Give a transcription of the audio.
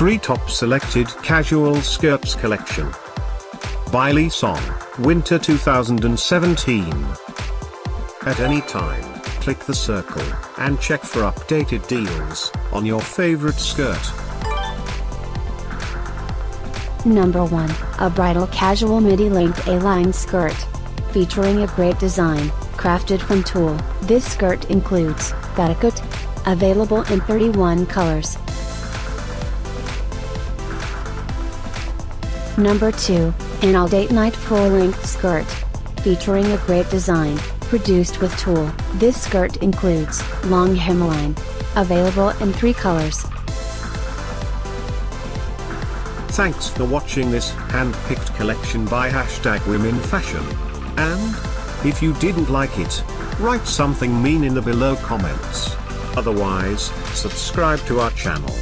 3 top selected casual skirts collection. By Lisong, Winter 2017. At any time, click the circle, and check for updated deals, on your favorite skirt. Number 1, a bridal casual midi-length A-line skirt. Featuring a great design, crafted from tulle. This skirt includes, petticoat. Available in 31 colors. Number 2, an all-date night full-length skirt. Featuring a great design, produced with tulle. This skirt includes, long hemline. Available in 3 colors. Thanks for watching this hand-picked collection by hashtag women fashion. And, if you didn't like it, write something mean in the below comments. Otherwise, subscribe to our channel.